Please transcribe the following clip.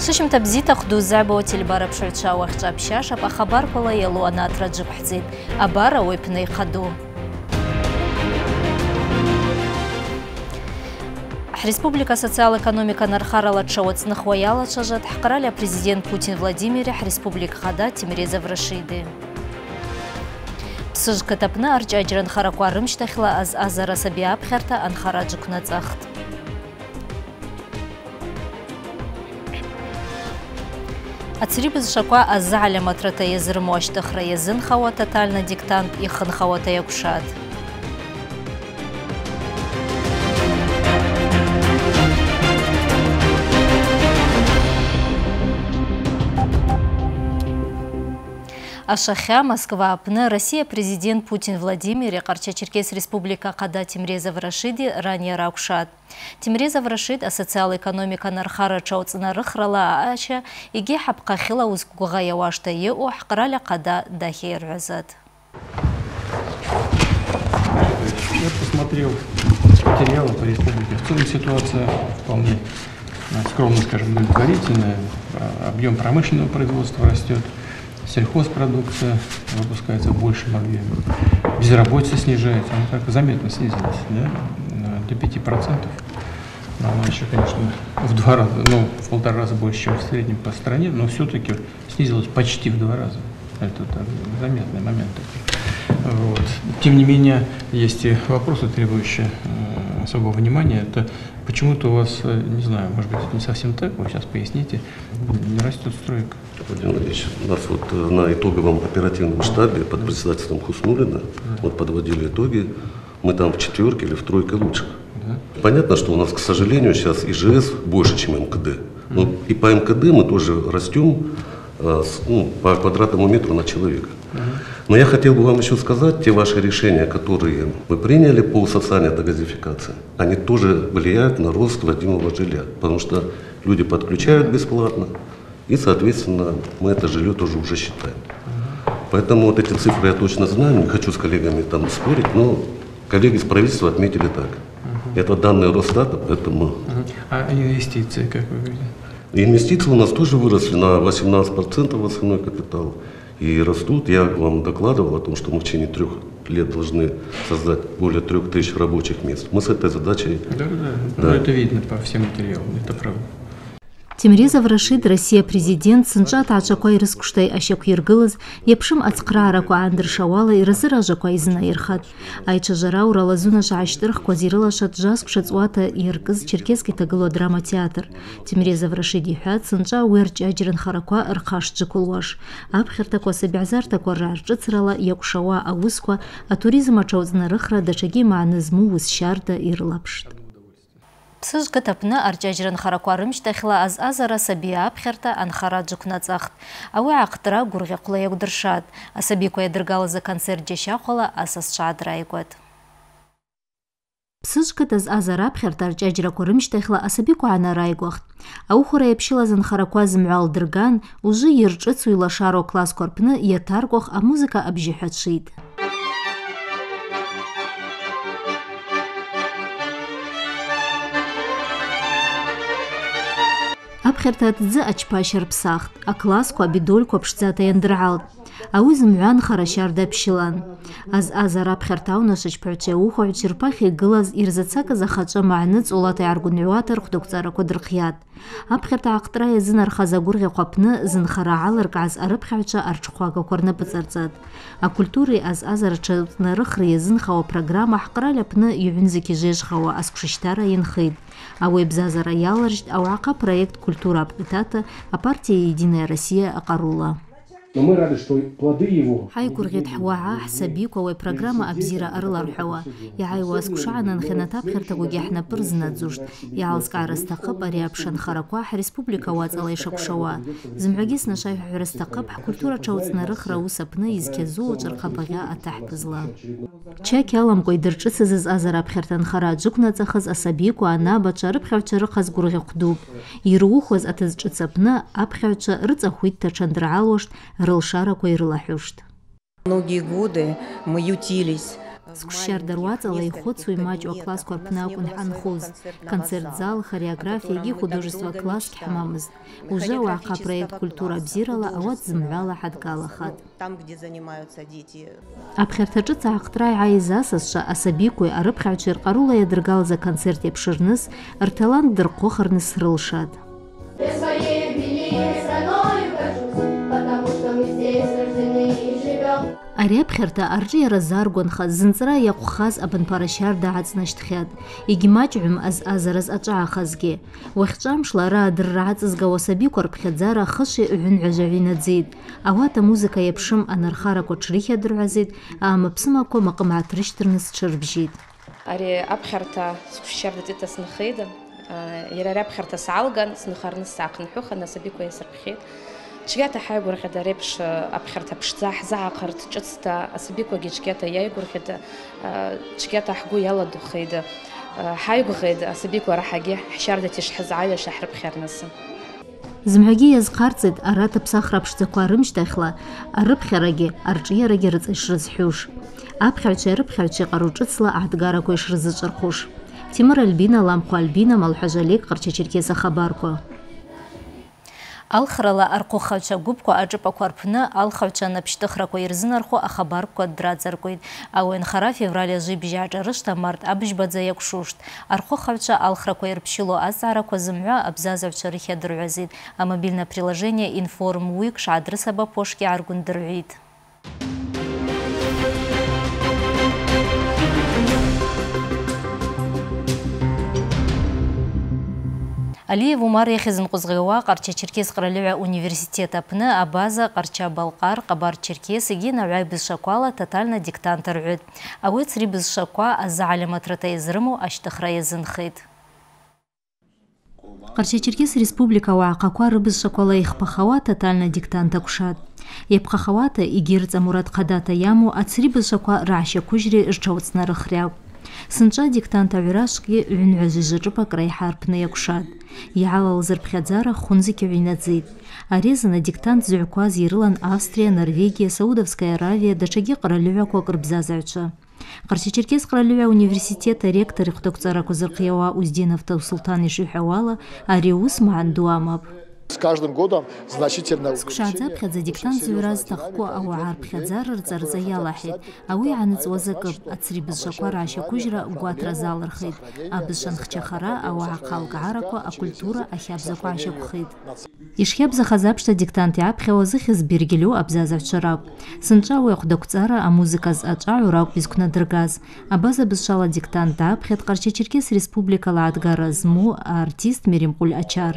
шышымта бзи тахдуу зәбо телбара пшойча уахча пшаша па хабар пола ялу анатра джипхцит абара ойпней хаду. Республика социал-экономика нархарала чавоцны хваяла чажат хақараля президент Путин Владимир Республика хада Тимрезов Рашиды. Псыж катапны арча ажран харакуарым штахла аз азара саби апхерта Ацрибыз шаква азаля матрата язын хава тотально диктант и хан Ашахя Москва апны Россия президент Путин Владимир Қарча Черкес Республика Қада Тимрезов Рашиди ранее раукшат. Тимрезов Рашид асоциал-экономика нархара чауцына рыхрала ача иге хапқа хила узкуға явашта еу хақраля Қада дахер вазат. Я посмотрел материалы по республике. В целом ситуация вполне скромно, скажем, удовлетворительная. Объем промышленного производства растет сельхозпродукция выпускается в большем объеме, безработица снижается, она как заметно снизилась, да, до 5%. Но она еще, конечно, в два раза, ну, в полтора раза больше, чем в среднем по стране, но все-таки снизилась почти в два раза. Это так, заметный момент. Вот. Тем не менее, есть и вопросы, требующие э, особого внимания. Это почему-то у вас, э, не знаю, может быть, не совсем так, вы сейчас поясните, не растет стройка. Владимир Владимирович, у нас вот э, на итоговом оперативном штабе под председательством Хуснулина вот подводили итоги, мы там в четверке или в тройке лучших. Понятно, что у нас, к сожалению, сейчас ИЖС больше, чем МКД. Но и по МКД мы тоже растем э, ну, по квадратному метру на человека. Но я хотел бы вам еще сказать, те ваши решения, которые вы приняли по социальной догазификации, они тоже влияют на рост владимого жилья, потому что люди подключают бесплатно, и, соответственно, мы это жилье тоже уже считаем. Поэтому вот эти цифры я точно знаю, не хочу с коллегами там спорить, но коллеги из правительства отметили так. Это данные Росстата, поэтому... А инвестиции, как вы видите? Инвестиции у нас тоже выросли на 18% в основной капитал. И растут. Я вам докладывал о том, что мы в течение трех лет должны создать более трех тысяч рабочих мест. Мы с этой задачей... Да, да, да. это видно по всем материалам, это правда. Тимрезов Рашид Россия президент сынчат ачаквай рыскуштай ашекуиргылыз епшым ацқраараква андыршауала ирызыражаква изына ирхат. Айча жара уралазуна шааштырх квазирылашат жас кушацуата иркыз черкесский тагыло драма театр. Тимрезов Рашид ихат сынча уерч аджиран хараква ырхаш джикулваш. Апхертаква сабиазартаква рарчыцрала якушауа аусква, а туризм ачауцна рыхра дачаги маанызму высшарда ирлапшт. Псыж кытапны арчажрын харакварым штахила аз азара сабия апхерта анхара джукнацахт. Ауи ақтыра гурги кула ягдыршат. Асаби куя дыргалызы концерт жеша хола асас шадра игот. Псыжкыт аз азара апхерта арчажра курымштахила асаби куана райгохт. Аухура епшилазын хараква зымгӏвал дырган, ужы йырчӏыцу илашаро ابخر تاتزا اتشباشر بساخت اكلاس كوا بدول كوبش زاتين درعالت зымгӏванхара щарда пщылан. Аз-аз арапхьарта аунашвачпагӏвчва йауыхвагӏвчва рпахь йгылаз йырзацакыз ахачӏва магӏны цӏолата йгӏаргвынгӏвуата рхвдаквцӏараква дырхйатӏ. Апхьарта акътра йазынархаз агвыргъьахъв апны зынхара гӏалыркӏгӏаз арыпхьагӏвчва арчӏвхвагаква рнапӏыцӏарцӏатӏ. Акультури аз-азара тшанарыхра йазынхауа программа хӏкъраль апны йгӏвынзыкь йжвежвхауа асквшищтара йынхитӏ. Ауи бзазара йалыржьтӏ ауагӏахъа проект «Культура апкъитата» апартия «Единая Россия» акъарула. Но мы рады, что плоды его... Хайкургет хваа хсабикwa уи программа абзира арылархӏвауа. Йгӏайуа сквшагӏа нанхьаната апхьартаквагьи хӏнапӏы рзнадзуштӏ. Йгӏалзкӏгӏара стахъыпӏ ари апшанхараква хӏреспублика уацӏала йшаквшауа. Зымгӏвагьи снашвайхӏвхӏвра стахъыпӏ хӏкультура тшауцӏнарыхра уыс апны йызкьазу шӏырхъа атахӏбызла. Чак йаламкӏва йдыршӏыцыз азъазара апхьарта нхара джвыквнацӏахыз асабиква анабачва рыпхьагӏвчва рыхъаз гвыргъьахъв дупӏ. Йырухуаз атызшӏыц апны апхьагӏвчва рыцӏахвитта тшандыргӏалуаштӏ, рылшараква йрылахӏвуштӏ. Многие годы мы ютились. Сқәшьшьарда руаҵала ихәыцуа имаҷу аклассқәа рҟны акәын ҳанхоз концертзал хореографиа егьи художество класск ҳамамызт ужы ауаҳахъа апроект культура бзирала ауат зымгӏвала ҳадгалахатӏ там, где занимаются дети. аԥхьарҭа ҿыц ааҟтра иааиз асасцәа асабикәеи арыԥхьаҩцәеи рҟарулла иадыргалаз аконцерт еиԥшырныс рталант дырхъвыхырныс рылшатӏ Я своей великой страною ари аԥхьарҭа арҿы иара заргәанхаз зынҵра иаҟәхаз абанԥара шьарда ааҵнашьҭхьат егьмаҷҩым азҟазараз аҿаахазгьы уахьҿамшла ара адырра аҵызгауа асабикәа рԥхьаӡара хыши ҩынҩажәаҩ инаӡеит ауат амузыка иаԥшым анархарақәа ҽрихьадырҳәазеит аамаԥсымақәа маҟымааҭ рышьҭырныс ҽырбжьит ари аԥхьарҭа сшьардатита снхеида иара ари аԥхьарҭа саалган снхарныс саахынҳәыхан асабикәа иасырԥхьеит џьгьата ҳаигәырӷьада реиԥш аԥхьарҭа ԥшӡа ҳзааҟарт ҿыцда асабикәагьы џьгьата иаигәырӷьада џьгьата ҳгәы иаладухеит ҳаигәӷеит асабикәа раҳагьы ҳшьардати шҳзааҩаша ҳрыԥхьарнысы зымҳәагьы иазхарҵеит арат аԥсахра ԥшӡақәа рымшьҭахьла арыԥхьарагьы арҿиарагьы рыҵа ишрызҳәуш аԥхьаҩцәеи арыԥхьаҩцәеи иҟару ҿыцла аҳҭгарақәа ишрызыҿырхуш тимур альбина ламхәа альбина малҳәажә олег ҟарча-черкес ахабарқәа алхрала архәыхацәа гәыԥқәа аҿыпақәа рԥны алхаҩцәа напшьҭыхрақәа ирзынархо ахабарқәа драҵаркуеит ауеинхара февраль азы ибжьы ааҿарышт амарт абжьбаӡа иақәшушт архәыхаҩцәа алхрақәа ирԥшьыло азҵаарақәа зымҳәа абзазаҩцәа рыхьадырҳәазит амобильное приложение информ уик шаадрысаба пошки ааргәындырҳәит Алиев Умар иахьазынҟәызღауа Ҟарча-Черкес Ҟралыҩа университет апны абаза Ҟарча-Балҟар, Ҟабар-Черкес егьи наҩаҩ бызшақәала тотальна диктант рҳәеит. Ауи ацри бызшақәа азаалиматрата иазрымоу ашьҭыхра иазынхеит. Ҟарча-Черкес республика ауааҟақәа рыбызшақәала ихԥахауа тотальна диктант акәшат. Иаԥхахауата егьи рҵамуратҟа хадата иамоу ацри бызшақәа раашьақәыжьреи рҽауцнарыхра акәын. Сынҿа диктант аҩрашкгьы ҩынҩажәижә ҿыпак реиҳа рԥны иакәшат иаалалыз рԥхьаӡара хәынзықьаҩ инаӡеит ари азын адиктант зыҩқәаз ирылан австрия норвегиа саудовская аравиа даҽагьы ҟаралыҩақәак рыбзазаҩцәа ҟарча-черкес ҟаралыҩа университет аректор ихәҭакәҵарақәа зырхиауа уздинов таусулҭан ишиҳәауала ари аус маан С каждым годом значительно сгәшааӡаԥхьаӡа диктант зыҩра зҭахқәо ауаа рԥхьаӡара рҵарӡа иалаҳәеит ауи иааныҵуаз акып ацри бызшақәа раашьақәыжьра гәаҭра залырхеит абызшәа нхчахара ауаа ахалкаарақәа акультура ахьабзақәа аашьақәхеит ишхьабзахаз аԥшҭа диктант иааԥхьауа зыхьыз бергелиу абзазаҩцәа ракәын сынҿа уи ахәдақәҵара амузыка зҟаҿаҩу ракәын изқәнадыргаз абаза бызшала диктант даԥхьат ҟарча-черкес республикала ааҭгара змоу аартист меримҟәль ачар.